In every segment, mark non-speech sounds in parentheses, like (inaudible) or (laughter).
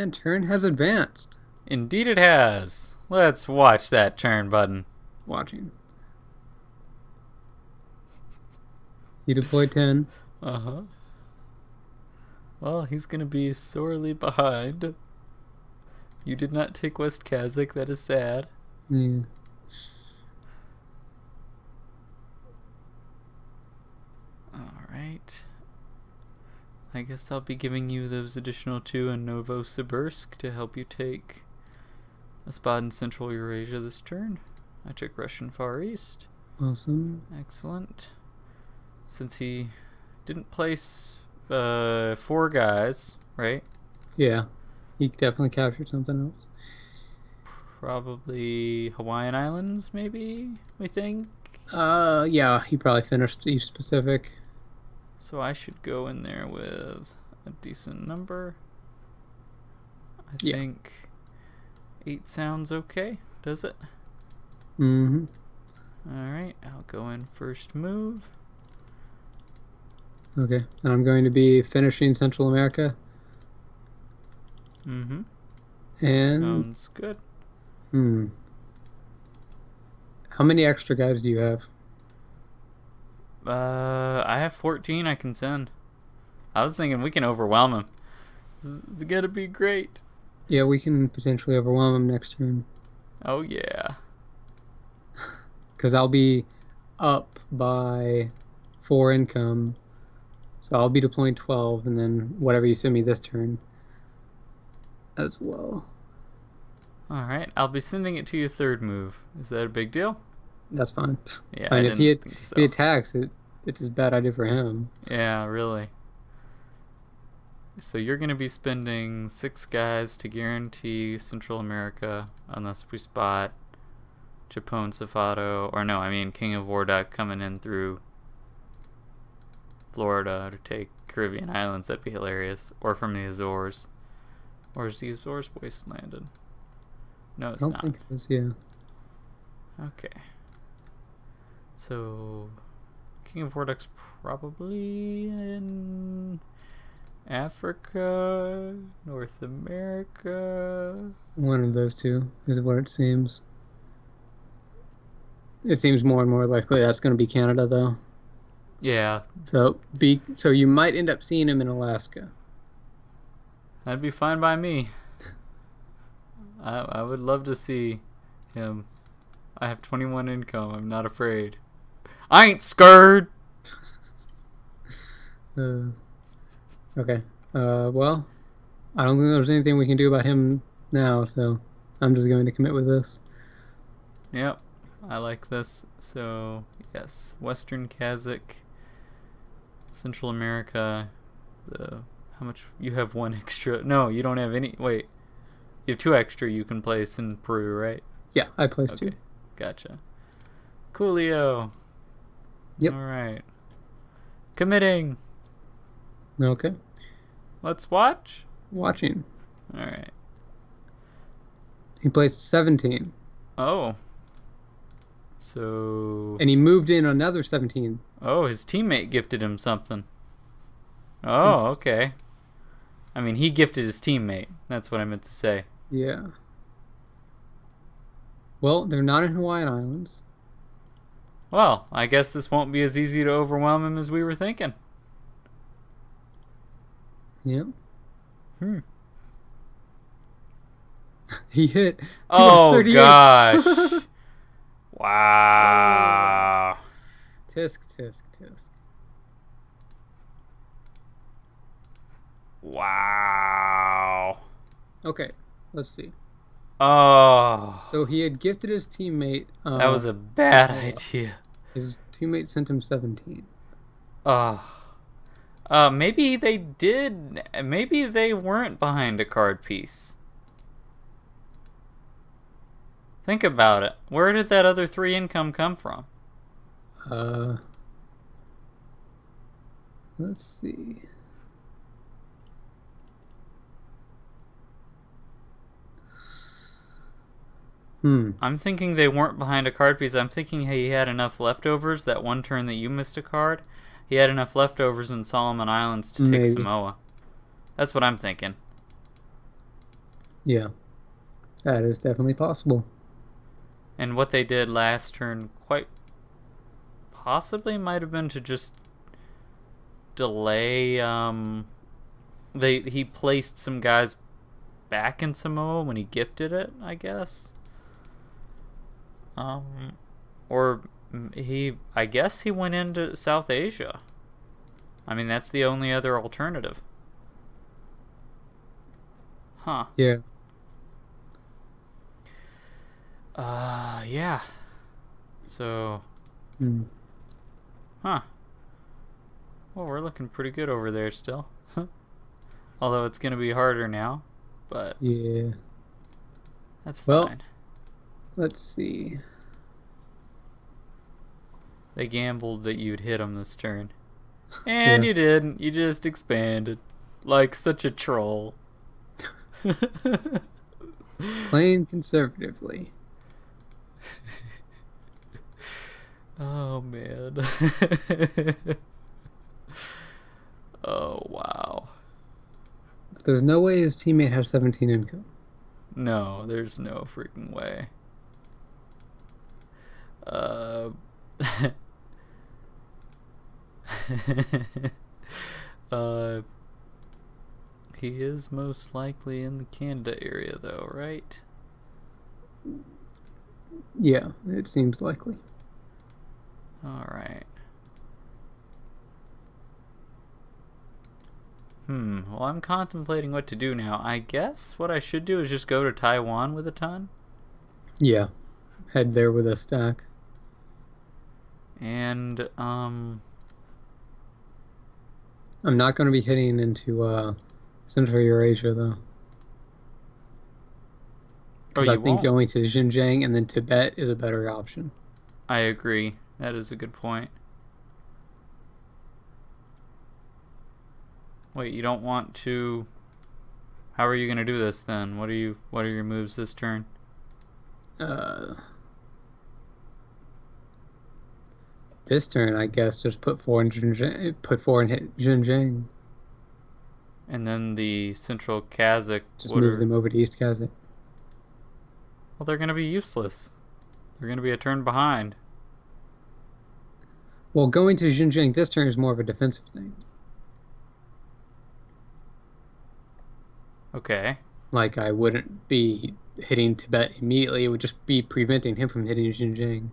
And turn has advanced. Indeed it has. Let's watch that turn button. Watching. You deploy 10. Uh-huh. Well, he's gonna be sorely behind. You did not take West Kazakh, that is sad. Yeah. Alright. I guess I'll be giving you those additional two in Novosibirsk to help you take a spot in Central Eurasia this turn. I took Russian Far East. Awesome. Excellent. Since he didn't place uh, four guys, right? Yeah. He definitely captured something else. Probably Hawaiian Islands, maybe, we think. Uh, yeah, he probably finished East Pacific. So I should go in there with a decent number. I Yeah. think eight sounds okay, does it? Mm-hmm. Alright, I'll go in first move. Okay. And I'm going to be finishing Central America. Mm-hmm. And Sounds good. hmm. How many extra guys do you have? Uh, I have 14 I can send. I was thinking we can overwhelm him. It's gonna be great. Yeah, we can potentially overwhelm him next turn. Oh yeah. (laughs) Because I'll be up by four income. So I'll be deploying 12, and then whatever you send me this turn as well. Alright, I'll be sending it to you third move. Is that a big deal? That's fine. Yeah, I I, if he, had, so. if he attacks, it, it's a bad idea for him. Yeah, really. So you're gonna be spending six guys to guarantee Central America unless we spot Japone Safado or no, I mean King of Warduck coming in through Florida to take Caribbean islands, that'd be hilarious. Or from the Azores. Or is the Azores wastelanded? No, it's I don't not. think it is, yeah. Okay. So, King of Warduck's probably in Africa, North America. One of those two is what it seems. It seems more and more likely that's going to be Canada, though. Yeah, So be so you might end up seeing him in Alaska. that'd be fine by me. I I would love to see him. I have 21 income. I'm not afraid. I ain't scared. Uh, okay. Uh, well, I don't think there's anything we can do about him now, so I'm just going to commit with this. Yep, I like this. So, yes, Western Kazakh, Central America. The how much you have one (laughs) extra? No, you don't have any. Wait, you have two extra you can place in Peru, right? Yeah, I placed Okay, two. gotcha. Coolio. Yep. All right. Committing. Okay. Let's watch. Watching. All right. He placed 17, Oh. So. and he moved in another 17. Oh, his teammate gifted him something. Oh, hmm. okay. I mean, he gifted his teammate. That's what I meant to say. Yeah. Well, they're not in Hawaiian Islands. Well, I guess this won't be as easy to overwhelm him as we were thinking. Yep. Hmm. (laughs) He hit. Oh 38. gosh. (laughs) wow. Tisk, tisk, tisk. Wow. Okay, let's see. Oh. So he had gifted his teammate. Uh, That was a bad idea. His teammate sent him 17. Oh. Uh, maybe they did. Maybe they weren't behind a card piece. Think about it. Where did that other three income come from? Uh, let's see. Hmm. I'm thinking they weren't behind a card piece. I'm thinking he had enough leftovers that one turn that you missed a card. He had enough leftovers in Solomon Islands to take Maybe. Samoa. That's what I'm thinking. Yeah, that is definitely possible. And what they did last turn quite possibly might have been to just delay um they he placed some guys back in Samoa when he gifted it, I guess. Um or he I guess he went into South Asia. I mean, that's the only other alternative. Huh. Yeah. Uh, yeah. So, Mm. huh. Well, we're looking pretty good over there still. (laughs) Although it's going to be harder now, but Yeah. that's Well- fine. Let's see. They gambled that you'd hit them this turn. (laughs) And Yeah. you didn't. You just expanded. Like such a troll. (laughs) Playing conservatively. (laughs) oh, man. oh, wow. There's no way his teammate has 17 income. No, there's no freaking way. Uh, (laughs) uh, he is most likely in the Canada area, though, right? Yeah, it seems likely. All right. Hmm. Well, I'm contemplating what to do now. I guess what I should do is just go to Taiwan with a ton. Yeah. Head there with a stack. And, um, I'm not going to be hitting into uh, Central Eurasia, though. oh, Because I think won't. going to Xinjiang and then Tibet is a better option. I agree. That is a good point. Wait, you don't want to How are you going to do this then? What are you what are your moves this turn? Uh, this turn, I guess, just put four in Xinjiang, put four and hit Xinjiang. And then the Central Kazakh Just move are- them over to East Kazakh. Well, they're going to be useless. They're going to be a turn behind. Well, going to Xinjiang this turn is more of a defensive thing. Okay. Like I wouldn't be hitting Tibet immediately; it would just be preventing him from hitting Xinjiang.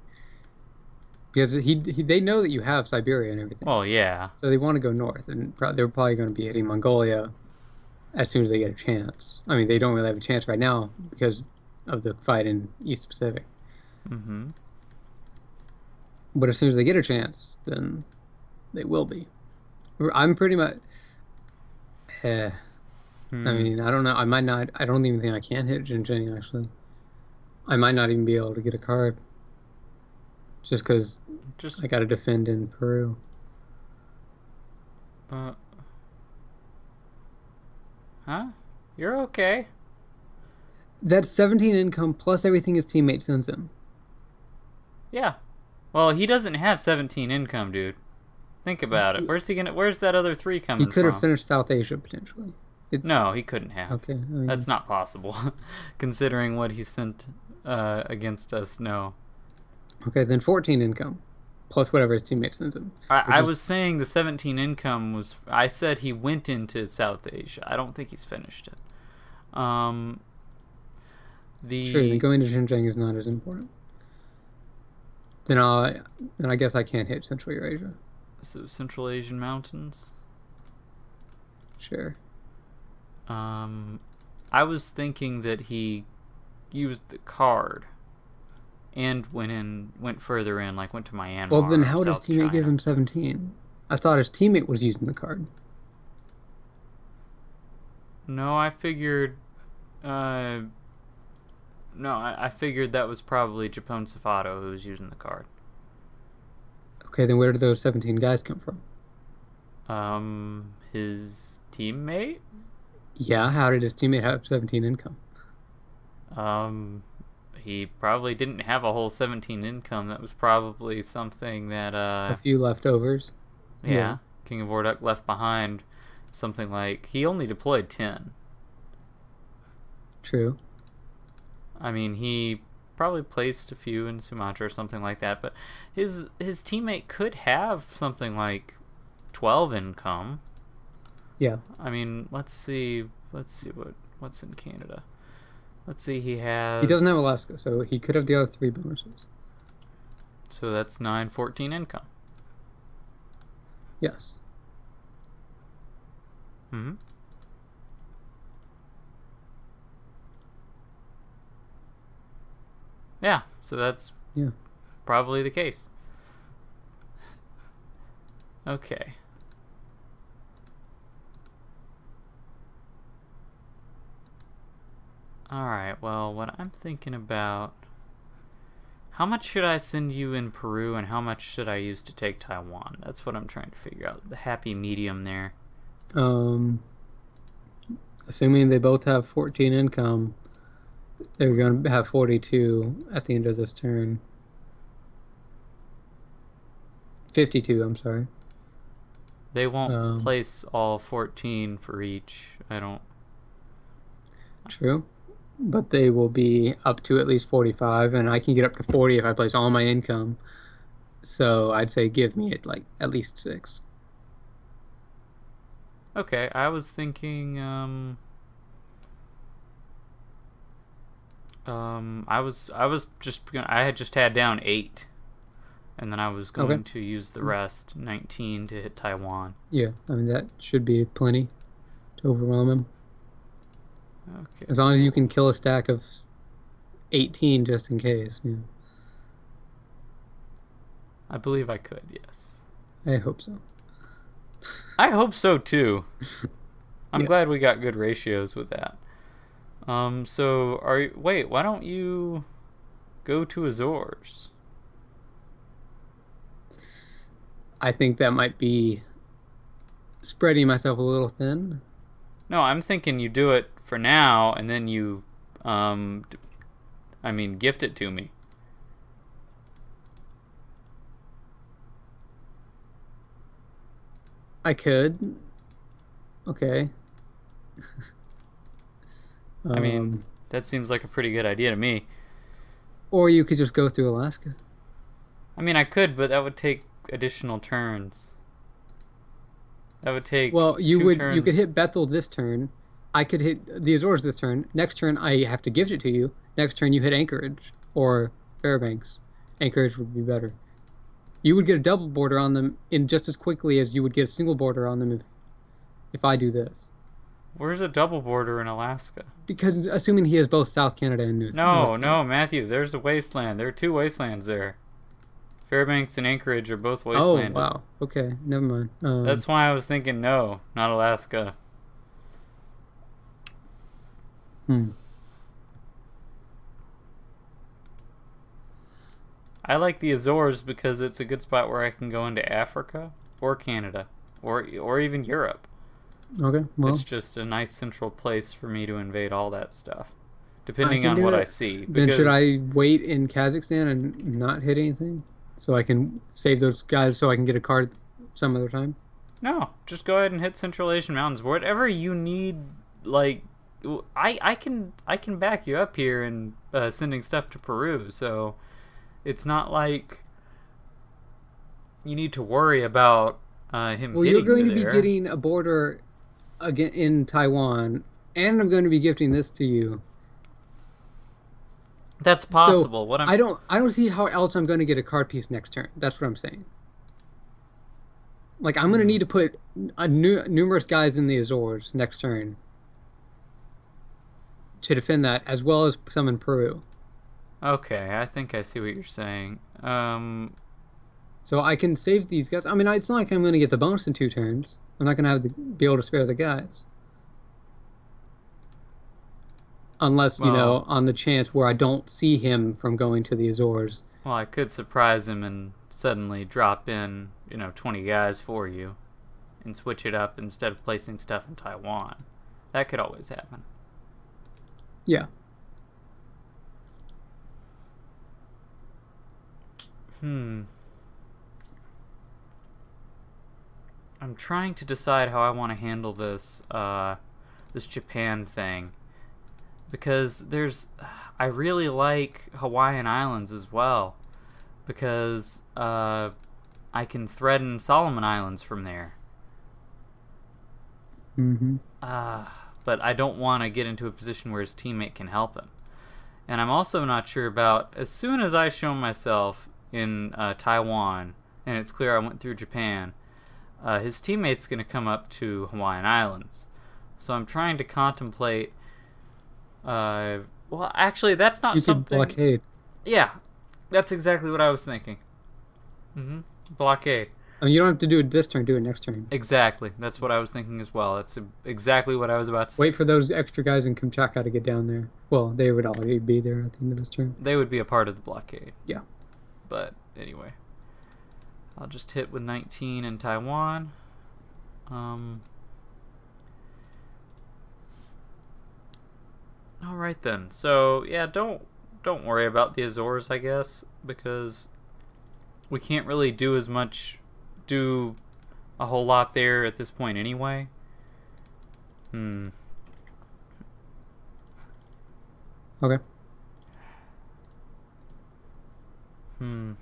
Because he, he they know that you have Siberia and everything, Well, yeah. so they want to go north, and pro- they're probably going to be hitting Mongolia as soon as they get a chance. I mean, they don't really have a chance right now because of the fight in East Pacific. Mhm. But as soon as they get a chance, then they will be. I'm pretty much. Eh, Hmm. I mean, I don't know. I might not. I don't even think I can hit Xinjiang actually. I might not even be able to get a card. Just because just I got to defend in Peru. But Huh? You're okay. That's 17 income plus everything his teammate sends him. Yeah. Well, he doesn't have 17 income, dude. Think about it. Where's he gonna? Where's that other three coming from? He could from? have finished South Asia potentially. It's, No, he couldn't have. Okay. I mean, That's not possible, (laughs) considering what he sent uh, against us. No, okay. Then 14 income plus whatever his teammate sends him. I, I was saying the 17 income was. I said he went into South Asia. I don't think he's finished it. Um. The Sure. Then going to Xinjiang is not as important. Then I, then I guess I can't hit Central Eurasia. so Central Asian mountains. Sure. Um, I was thinking that he used the card and went in, went further in, like went to Myanmar. Well, then how would his teammate give him 17? I thought his teammate was using the card. No, I figured. Uh, no, I, I figured that was probably Japone Safado who was using the card. Okay, then where did those 17 guys come from? Um, his teammate. Yeah, how did his teammate have 17 income? Um, he probably didn't have a whole 17 income. That was probably something that uh, A few leftovers. yeah, yeah. King of Warduck left behind. Something like he only deployed 10. True. I mean, he probably placed a few in Sumatra or something like that, but his his teammate could have something like 12 income. Yeah. I mean, let's see. Let's see what what's in Canada. Let's see. He has. He doesn't have Alaska, so he could have the other three bonuses. So that's 914 income. Yes. hmm Yeah, so that's Yeah. probably the case. (laughs) Okay. Alright, well, what I'm thinking about. How much should I send you in Peru and how much should I use to take Taiwan? That's what I'm trying to figure out. The happy medium there. Um, assuming they both have 14 income, they're going to have 42 at the end of this turn. 52, I'm sorry. They won't Um, place all 14 for each. I don't. True. But they will be up to at least 45, and I can get up to 40 if I place all my income. So I'd say give me it like at least six. Okay, I was thinking. Um, um, I was I was just gonna, I had just had down eight, and then I was going Okay. to use the rest, 19, to hit Taiwan. Yeah, I mean, that should be plenty to overwhelm him. Okay. As long as you can kill a stack of 18 just in case. Yeah, I believe I could. Yes. I hope so. (laughs) I hope so too. (laughs) I'm Yeah. glad we got good ratios with that. Um. So are you, wait? Why don't you go to Azores? I think that might be spreading myself a little thin. No, I'm thinking you do it for now, and then you, um, I mean, gift it to me. I could. Okay. (laughs) I mean, Um, that seems like a pretty good idea to me. or you could just go through Alaska. I mean, I could, but that would take additional turns. That would take. Well, you would you could hit Bethel this turn. I could hit the Azores this turn. Next turn I have to gift it to you. Next turn you hit Anchorage or Fairbanks. Anchorage would be better. You would get a double border on them in just as quickly as you would get a single border on them if if I do this. Where's a double border in Alaska? Because assuming he has both South Canada and New Zealand. No, North no, Matthew. There's a wasteland. There are two wastelands there. Fairbanks and Anchorage are both wasteland. Oh wow. Okay, never mind. Um, That's why I was thinking no, not Alaska. hmm. I like the Azores because it's a good spot where I can go into Africa or Canada or or even Europe. Okay. Well, it's just a nice central place for me to invade all that stuff, depending on what it. I see. then should I wait in Kazakhstan and not hit anything, so I can save those guys so I can get a card some other time? No, just go ahead and hit Central Asian mountains. Whatever you need, like, I I can I can back you up here in uh, sending stuff to Peru. So it's not like you need to worry about uh, him. Well, you're going you to be getting a border again in Taiwan, and I'm going to be gifting this to you. That's possible. what I'm I don't I don't see how else I'm going to get a card piece next turn. That's what I'm saying. Like I'm going to Hmm. need to put a new, numerous guys in the Azores next turn to defend that, as well as some in Peru. Okay, I think I see what you're saying. Um, So I can save these guys. I mean, it's not like I'm going to get the bonus in two turns. I'm not going to have to be able to spare the guys. Unless, you know, on the chance where I don't see him from going to the Azores. well, I could surprise him and suddenly drop in, you know, 20 guys for you and switch it up instead of placing stuff in Taiwan. That could always happen. Yeah. Hmm. I'm trying to decide how I want to handle this uh this Japan thing. Because there's I really like Hawaiian Islands as well because uh, I can threaten Solomon Islands from there. Mm-hmm. Uh, but I don't want to get into a position where his teammate can help him. And I'm also not sure about as soon as I show myself in uh, Taiwan and it's clear I went through Japan, uh, his teammate's going to come up to Hawaiian Islands. So I'm trying to contemplate. Uh, well, actually, that's not You something. could blockade. Yeah, that's exactly what I was thinking. Mm-hmm. Blockade. I mean, you don't have to do it this turn. Do it next turn. Exactly. That's what I was thinking as well. That's exactly what I was about to say. Wait for those extra guys in Kamchatka to get down there. Well, they would already be there at the end of this turn. They would be a part of the blockade. Yeah. But anyway, I'll just hit with 19 in Taiwan. Um. All right then. So yeah, don't don't worry about the Azores, I guess, because we can't really do as much, do a whole lot there at this point anyway. Hmm. Okay. Hmm.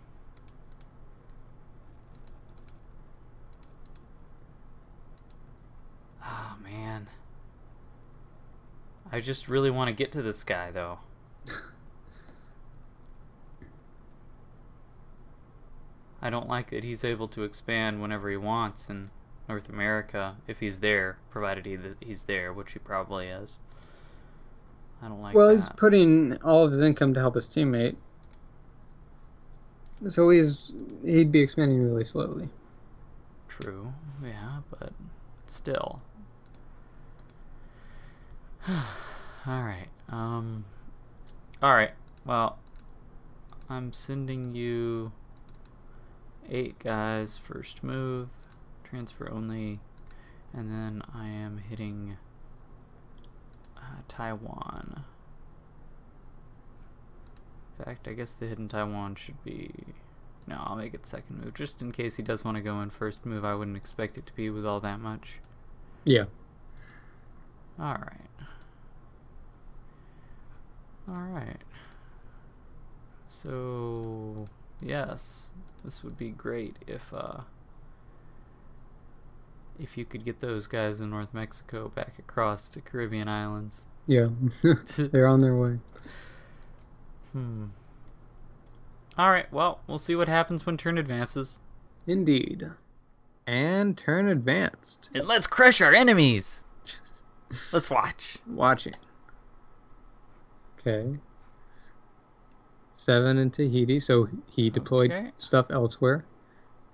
Oh man. I just really want to get to this guy though. I don't like that he's able to expand whenever he wants in North America if he's there, provided he, he's there, which he probably is. I don't like well, that. he's putting all of his income to help his teammate. So he's he'd be expanding really slowly. True, yeah, but still. (sighs) alright, um. Alright, well, I'm sending you eight guys first move, transfer only, and then I am hitting uh, Taiwan. In fact, I guess the hidden Taiwan should be. No, I'll make it second move, just in case he does want to go in first move. I wouldn't expect it to be with all that much. Yeah. Alright. Alright. So, yes, this would be great if, uh, if you could get those guys in North Mexico back across to Caribbean islands. Yeah. (laughs) They're on their way. Hmm. Alright, well, we'll see what happens when turn advances. Indeed. And turn advanced. And let's crush our enemies! let's watch. Watching. Okay. Seven in Tahiti, so he deployed Okay. stuff elsewhere,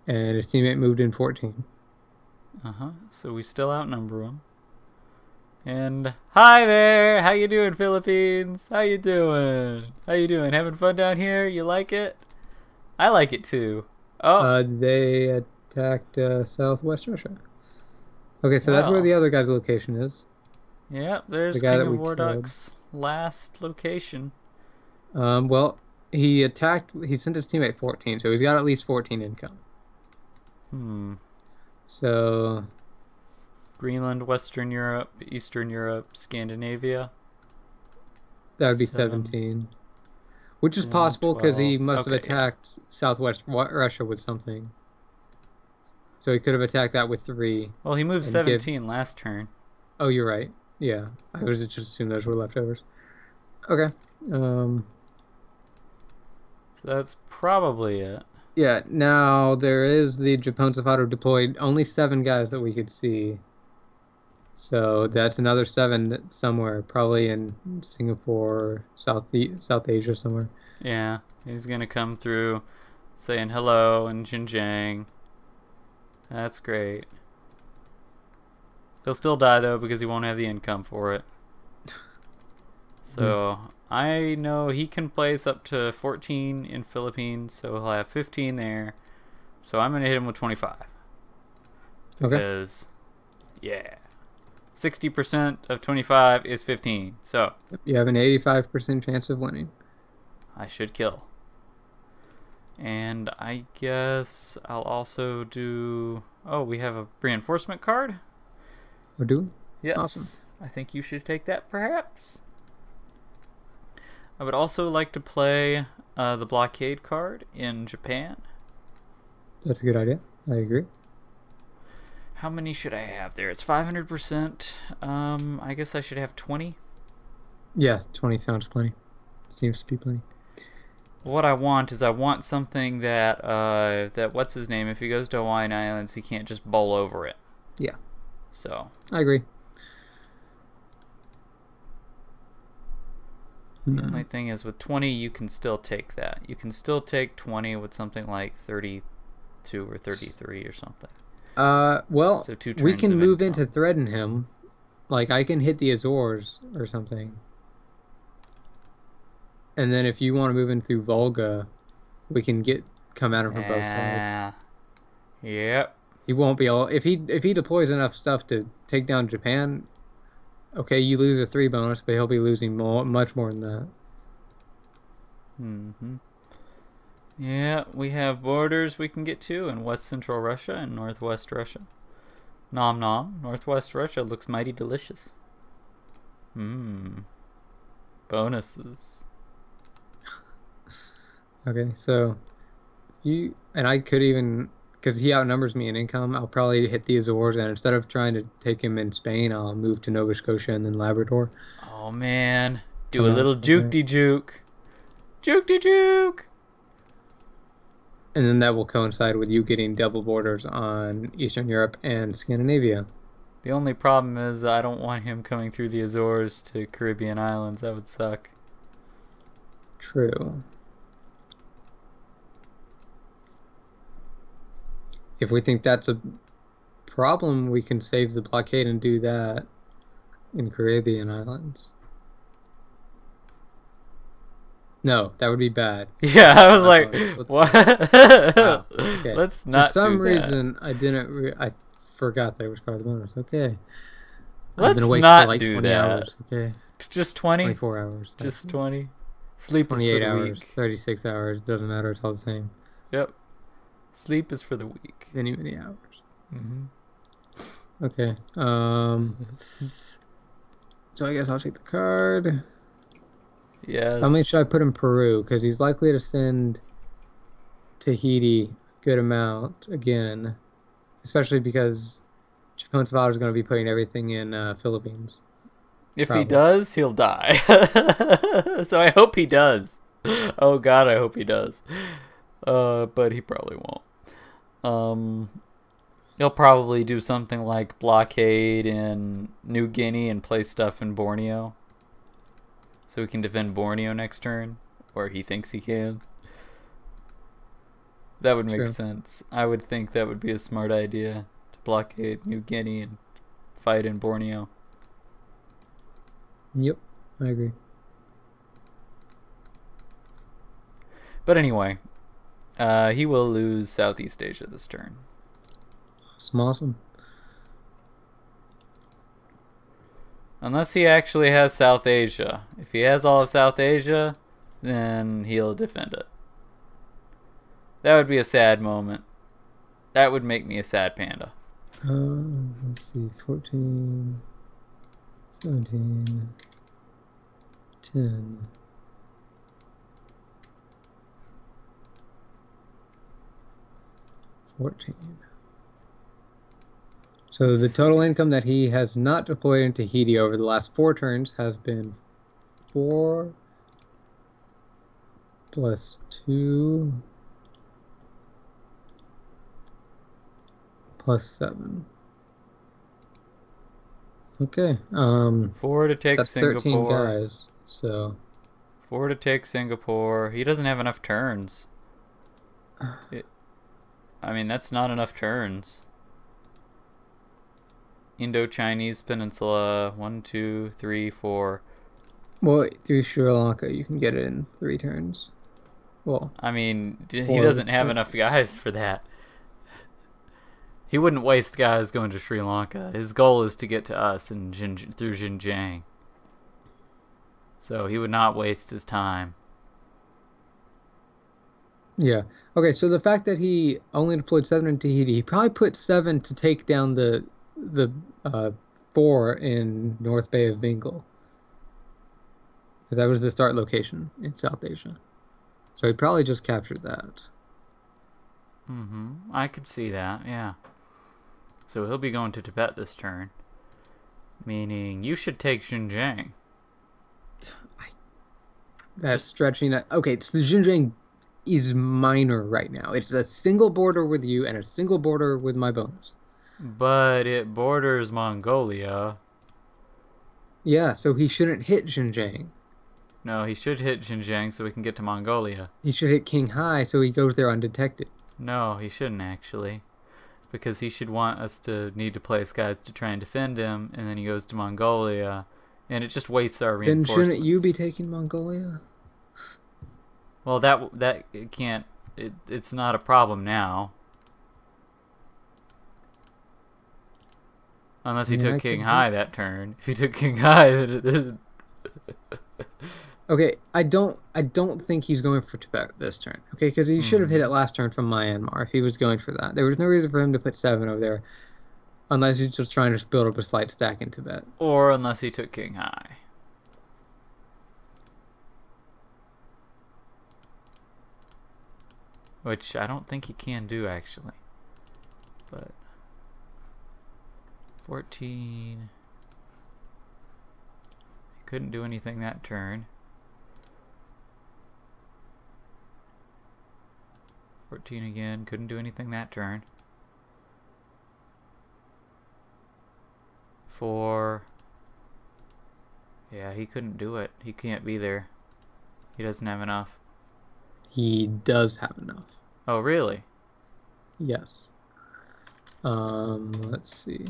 and his teammate moved in 14. Uh huh. So we still outnumber them. And hi there, how you doing, Philippines? How you doing? How you doing? Having fun down here? You like it? I like it too. Oh, Uh, they attacked uh, southwest Russia. Okay, so that's where the other guy's location is. yeah. There's the guy King that of we War killed. Duck's last location. Um, well, he attacked. He sent his teammate 14, so he's got at least 14 income. Hmm. So Greenland, Western Europe, Eastern Europe, Scandinavia. that would be Seven. 17, which is And possible because he 12. must have Okay, yeah. attacked southwest Russia with something. So he could have attacked that with three. Well, he moved And give- 17 last turn. Oh, you're right. Yeah, I was just assuming those were leftovers. Okay. Um. So that's probably it. Yeah. Now there is the Japone Safado deployed only seven guys that we could see. So that's another seven that- somewhere, probably in Singapore, South E- South Asia somewhere. Yeah, he's gonna come through saying hello in Xinjiang. That's great. He'll still die though because he won't have the income for it. Hmm. So I know he can place up to 14 in Philippines, so he'll have 15 there. So I'm gonna hit him with 25 Okay. because, yeah, 60% of 25 is 15. So You have an 85% chance of winning. I should kill. And I guess I'll also do. Oh, we have a reinforcement card? Or do? Yes. Awesome. I think you should take that perhaps. I would also like to play uh, the blockade card in Japan. That's a good idea. I agree. How many should I have there? It's 500%. Um, I guess I should have 20. Yeah, 20 sounds plenty. Seems to be plenty. What I want is I want something that uh that what's his name? If he goes to Hawaiian Islands, he can't just bowl over it. Yeah. So I agree. the only thing is with 20 you can still take that. You can still take 20 with something like 32 or 33 or something. Uh, well, So two we can move income. into threaten him. Like I can hit the Azores or something. And then if you want to move in through Volga, we can get come at him from both sides. Yeah. Yep. He won't be able if he if he deploys enough stuff to take down Japan. Okay, you lose a three bonus, but he'll be losing more, much more than that. Mm-hmm. Yeah, we have borders we can get to in West Central Russia and Northwest Russia. Nom nom. Northwest Russia looks mighty delicious. Mmm. Bonuses. (laughs) Okay, so you and I could even because he outnumbers me in income. I'll probably hit the Azores, and instead of trying to take him in Spain, I'll move to Nova Scotia and then Labrador. Oh man. Do a little juke de juke. Juke de juke. And then that will coincide with you getting double borders on Eastern Europe and Scandinavia. The only problem is I don't want him coming through the Azores to Caribbean islands. That would suck. True. If we think that's a problem, we can save the blockade and do that in Caribbean islands. No, that would be bad. (laughs) Yeah, I was I like, what? (laughs) Wow, okay. Let's not. For some do that. reason, I didn't. Re- I forgot that it was part of the bonus. Okay. I've Let's been awake not for like do 20 that. hours. Okay. Just 20? 24 hours. Just 20? Sleep is for 28 the hours. 36 hours. Doesn't matter. It's all the same. Yep. Sleep is for the weak. Many, many hours. Mm-hmm. Okay. Um. (laughs) So I guess I'll take the card. Yes. How many should I put in Peru? Because he's likely to send Tahiti a good amount again, especially because Japone Safado is going to be putting everything in uh, Philippines. if probably. he does, he'll die. (laughs) so I hope he does. Oh god, I hope he does. Uh, but he probably won't. Um, he'll probably do something like blockade in New Guinea and play stuff in Borneo. So he can defend Borneo next turn, or he thinks he can. That would make True. sense. I would think that would be a smart idea to blockade New Guinea and fight in Borneo. Yep, I agree. But anyway, uh, he will lose Southeast Asia this turn. Awesome, awesome. Unless he actually has South Asia. If he has all of South Asia, then he'll defend it. That would be a sad moment. That would make me a sad panda. Uh, let's see, 14, 17, 10. Fourteen. So the total income that he has not deployed in Tahiti over the last four turns has been four plus two plus seven. Okay. Um Four to take that's Singapore. thirteen guys. So Four to take Singapore. He doesn't have enough turns. (sighs) It, I mean, that's not enough turns. Indo-Chinese Peninsula. One, two, three, four. well through Sri Lanka you can get it in three turns. Well, I mean, d- he doesn't have enough guys for that. He wouldn't waste guys going to Sri Lanka. His goal is to get to us in Xin- through Xinjiang. So he would not waste his time. Yeah. Okay, so the fact that he only deployed seven in Tahiti, he probably put seven to take down the the uh, four in North Bay of Bengal. because that was the start location in South Asia. So he probably just captured that. Mm-hmm. I could see that, yeah. So he'll be going to Tibet this turn. Meaning you should take Xinjiang. That's stretching it. Okay, so the Xinjiang is minor right now. It's a single border with you and a single border with my bonus. But it borders Mongolia. Yeah, so he shouldn't hit Xinjiang. No, he should hit Xinjiang so we can get to Mongolia. He should hit Qinghai so he goes there undetected. No, he shouldn't actually. Because he should want us to need to place guys to try and defend him, and then he goes to Mongolia, and it just wastes our Then reinforcements. shouldn't you be taking Mongolia? Well, that that it can't. It, it's not a problem now. Unless he I took could Qinghai that turn. If he took Qinghai, then it, Okay, I don't I don't think he's going for Tibet this turn. Okay, because he should have mm-hmm. hit it last turn from Myanmar if he was going for that. There was no reason for him to put seven over there, unless he's just trying to build up a slight stack in Tibet. or unless he took Qinghai. Which I don't think he can do actually. But 14 He couldn't do anything that turn. 14 again, couldn't do anything that turn. 4 Yeah, he couldn't do it. He can't be there. He doesn't have enough. He does have enough. Oh, really? Yes. Um, let's see.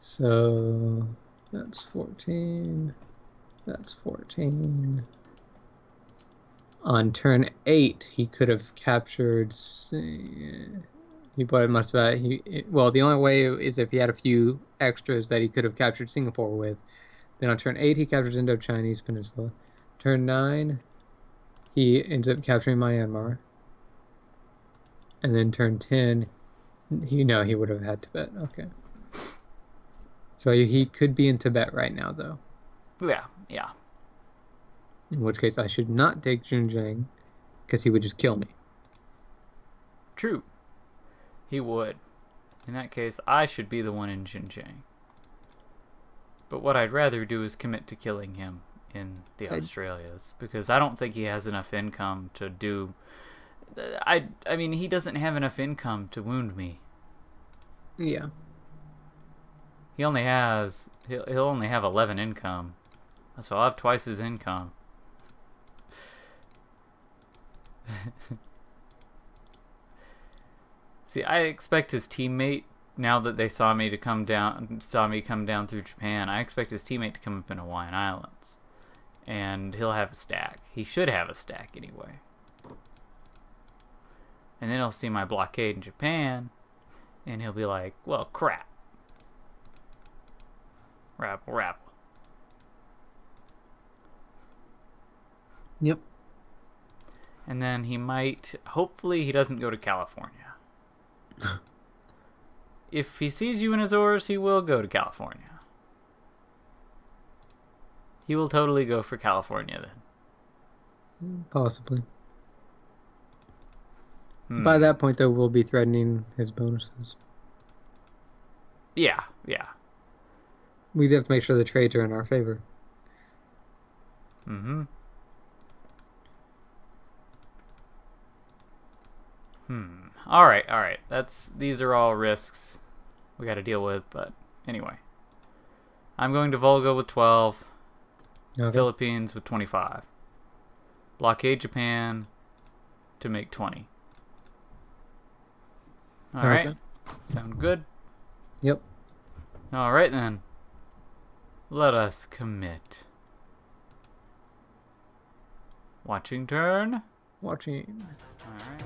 So that's 14. That's 14. On turn 8, he could have captured. see, He probably must have. He, well, the only way is if he had a few extras that he could have captured Singapore with. Then on turn 8, he captures Indo-Chinese Peninsula. Turn 9, he ends up capturing Myanmar. And then turn 10, you know he would have had Tibet. Okay. So he could be in Tibet right now, though. Yeah, yeah. In which case, I should not take Xinjiang because he would just kill me. True. He would. In that case, I should be the one in Xinjiang. But what I'd rather do is commit to killing him in the I'd- Australias because I don't think he has enough income to do. I I mean he doesn't have enough income to wound me. Yeah. He only has he'll, he'll only have 11 income. So I'll have twice his income. (laughs) See, I expect his teammate now that they saw me to come down saw me come down through Japan, I expect his teammate to come up in Hawaiian Islands. And he'll have a stack. He should have a stack anyway. And then he'll see my blockade in Japan and he'll be like, "Well, crap." Rapple, rapple. Yep. And then he might, hopefully, he doesn't go to California. (laughs) if he sees you in Azores, he will go to California. He will totally go for California then. Possibly. Hmm. By that point, though, we'll be threatening his bonuses. Yeah, yeah. We have to make sure the trades are in our favor. Mm-hmm. Hmm. All right, all right. That's these are all risks we got to deal with, but anyway. I'm going to Volga with 12, Okay. Philippines with 25. Blockade Japan to make 20. All right. Okay. Sound good? Yep. All right then. Let us commit. Watching turn. Watching. All right.